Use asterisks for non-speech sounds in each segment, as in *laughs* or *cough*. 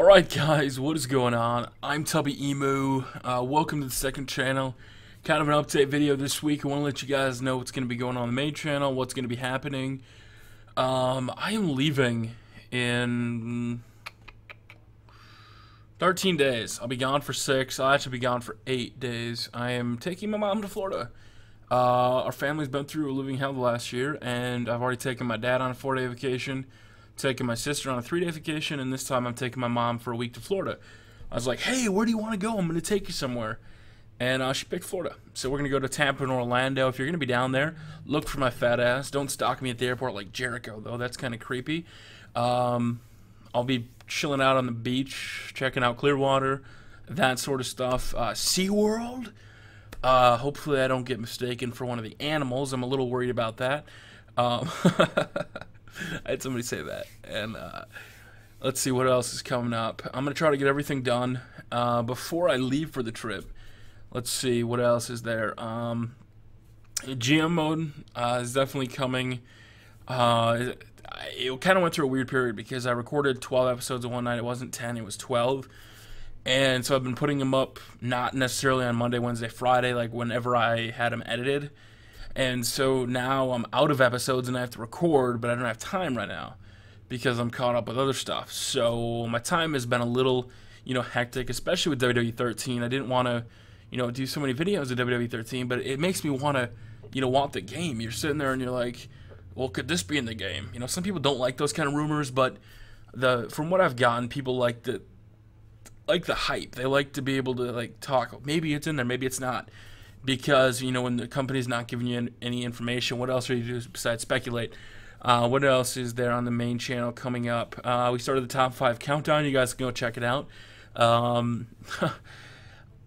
Alright guys, what is going on? I'm Tubby Emu. Uh, welcome to the second channel. Kind of an update video this week. I want to let you guys know what's going to be going on the main channel, what's going to be happening. Um, I am leaving in 13 days. I'll be gone for six. I'll actually be gone for eight days. I am taking my mom to Florida. Uh, our family's been through a living hell the last year, and I've already taken my dad on a four-day vacation taking my sister on a three day vacation, and this time I'm taking my mom for a week to Florida. I was like, hey, where do you want to go? I'm going to take you somewhere. And uh, she picked Florida. So we're going to go to Tampa and Orlando. If you're going to be down there, look for my fat ass. Don't stalk me at the airport like Jericho, though. That's kind of creepy. Um, I'll be chilling out on the beach, checking out Clearwater, that sort of stuff. Uh, SeaWorld. Uh, hopefully, I don't get mistaken for one of the animals. I'm a little worried about that. Um, *laughs* *laughs* I had somebody say that. And uh, let's see what else is coming up. I'm going to try to get everything done uh, before I leave for the trip. Let's see what else is there. Um, GM mode uh, is definitely coming. Uh, it kind of went through a weird period because I recorded 12 episodes in one night. It wasn't 10, it was 12. And so I've been putting them up not necessarily on Monday, Wednesday, Friday, like whenever I had them edited. And so now I'm out of episodes and I have to record, but I don't have time right now because I'm caught up with other stuff. So my time has been a little, you know, hectic, especially with WWE 13. I didn't want to, you know, do so many videos of WWE 13, but it makes me want to, you know, want the game. You're sitting there and you're like, well, could this be in the game? You know, some people don't like those kind of rumors, but the from what I've gotten, people like the like the hype. They like to be able to like talk. Maybe it's in there, maybe it's not because you know when the company's not giving you any information, what else are you do besides speculate? Uh, what else is there on the main channel coming up? Uh, we started the top five countdown. You guys can go check it out. Um, *laughs*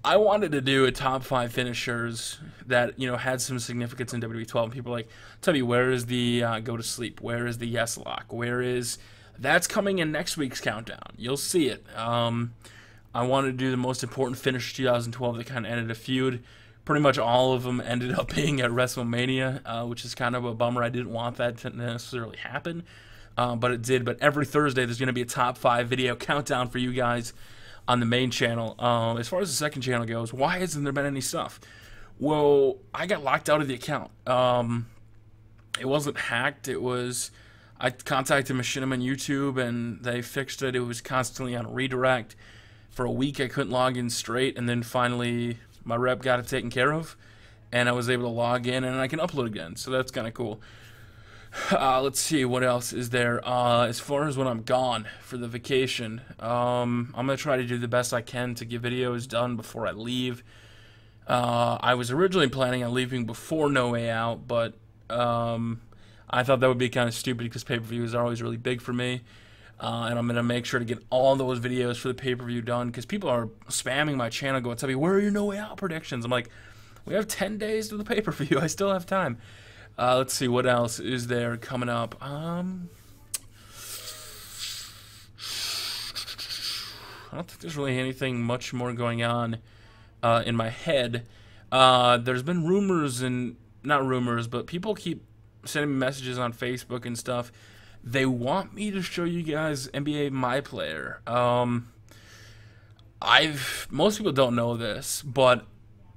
I wanted to do a top five finishers that you know had some significance in WWE 12. And people are like, tell me where is the uh, go to sleep? Where is the yes lock? Where is that's coming in next week's countdown? You'll see it. Um, I wanted to do the most important finish 2012 that kind of ended a feud pretty much all of them ended up *laughs* being at WrestleMania, uh, which is kind of a bummer. I didn't want that to necessarily happen, uh, but it did. But every Thursday, there's going to be a top five video *laughs* countdown for you guys on the main channel. Uh, as far as the second channel goes, why hasn't there been any stuff? Well, I got locked out of the account. Um, it wasn't hacked. It was I contacted Machinima on YouTube and they fixed it. It was constantly on redirect. For a week, I couldn't log in straight, and then finally my rep got it taken care of, and I was able to log in and I can upload again. So that's kind of cool. Uh, let's see what else is there. Uh, as far as when I'm gone for the vacation, um, I'm gonna try to do the best I can to get videos done before I leave. Uh, I was originally planning on leaving before No Way Out, but um, I thought that would be kind of stupid because pay-per-views are always really big for me. Uh, and I'm going to make sure to get all those videos for the pay-per-view done because people are spamming my channel going, me, where are your No Way Out predictions? I'm like, we have 10 days to the pay-per-view. *laughs* I still have time. Uh, let's see, what else is there coming up? Um, I don't think there's really anything much more going on uh, in my head. Uh, there's been rumors and, not rumors, but people keep sending me messages on Facebook and stuff they want me to show you guys NBA My Player. Um, I've most people don't know this, but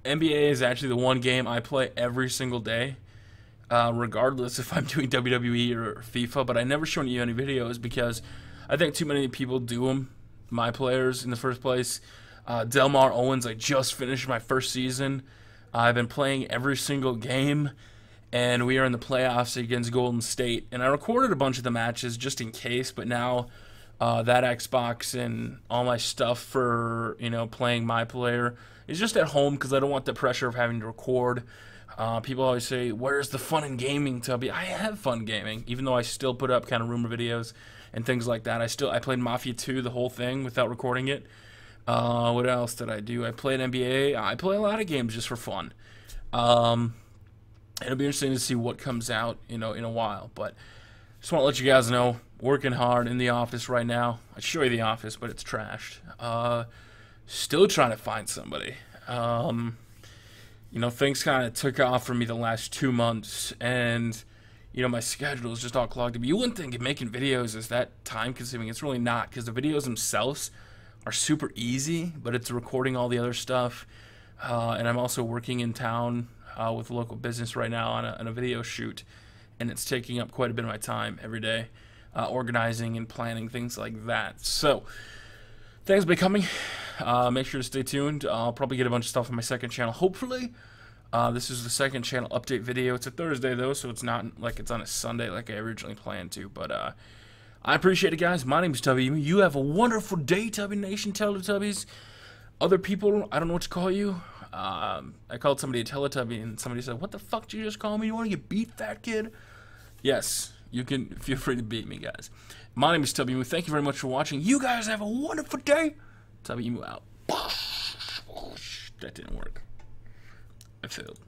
NBA is actually the one game I play every single day, uh, regardless if I'm *laughs* doing WWE or FIFA. But I never show you any videos because I think too many people do them. My players in the first place. Uh, Delmar Owens, I just finished my first season. I've been playing every single game and we are in the playoffs against Golden State. And I recorded a bunch of the matches just in case, but now uh, that Xbox and all my stuff for you know playing my player is just at home because I don't want the pressure of having to record. Uh, people always say, "Where's the fun in gaming?" Tubby, I have fun gaming, even though I still put up kind of rumor videos and things like that. I still I played Mafia 2 the whole thing without recording it. Uh, what else did I do? I played NBA. I play a lot of games just for fun. Um, it'll be interesting to see what comes out, you know, in a while. But just want to let you guys know, working hard in the office right now. I'd show you the office, but it's trashed. Uh, still trying to find somebody. Um, you know, things kind of took off for me the last two months, and you know, my schedule is just all clogged up. You wouldn't think making videos is that time consuming. It's really not because the videos themselves are super easy, but it's recording all the other stuff. Uh, and I'm also working in town uh, with local business right now on a, on a, video shoot, and it's taking up quite a bit of my time every day, uh, organizing and planning things like that. So, thanks for coming. Uh, make sure to stay tuned. I'll probably get a bunch of stuff on my second channel, hopefully. Uh, this is the second channel update video. It's a Thursday though, so it's not like it's on a Sunday like I originally planned to. But uh, I appreciate it, guys. My name is Tubby. You have a wonderful day, Tubby Nation, Teletubbies. Other people, I don't know what to call you. Um, I called somebody a Teletubby, and somebody said, "What the fuck did you just call me? You want to get beat, fat kid?" Yes, you can. *laughs* Feel free to beat me, guys. My name is Tubby. Thank you very much for watching. You guys have a wonderful day. Tubby, you out. That didn't work. I failed.